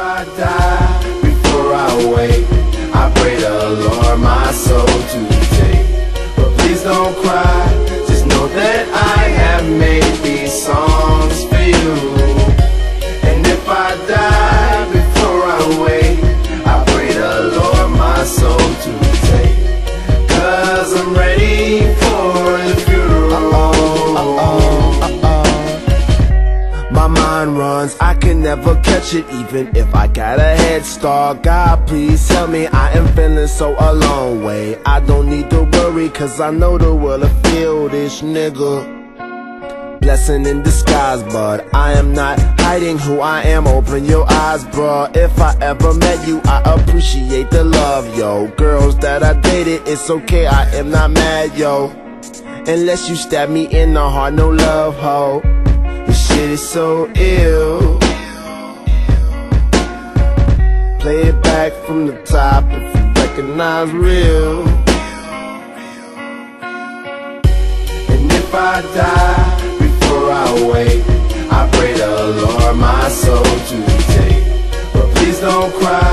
I die before I wake, I pray the Lord my soul to take. But please don't cry, just know that I have made these songs for you. And if I die before I wake, I pray the Lord my soul to take. Cause I'm ready My mind runs, I can never catch it even if I got a head start. God, please help me, I am feeling so a long way. I don't need to worry, cause I know the world will feel this nigga. Blessing in disguise, but I am not hiding who I am. Open your eyes, bruh. If I ever met you, I appreciate the love, yo. Girls that I dated, it's okay, I am not mad, yo. Unless you stab me in the heart, no love, ho shit is so ill. Play it back from the top if you recognize real. And if I die before I wake I pray the Lord my soul to take But please don't cry.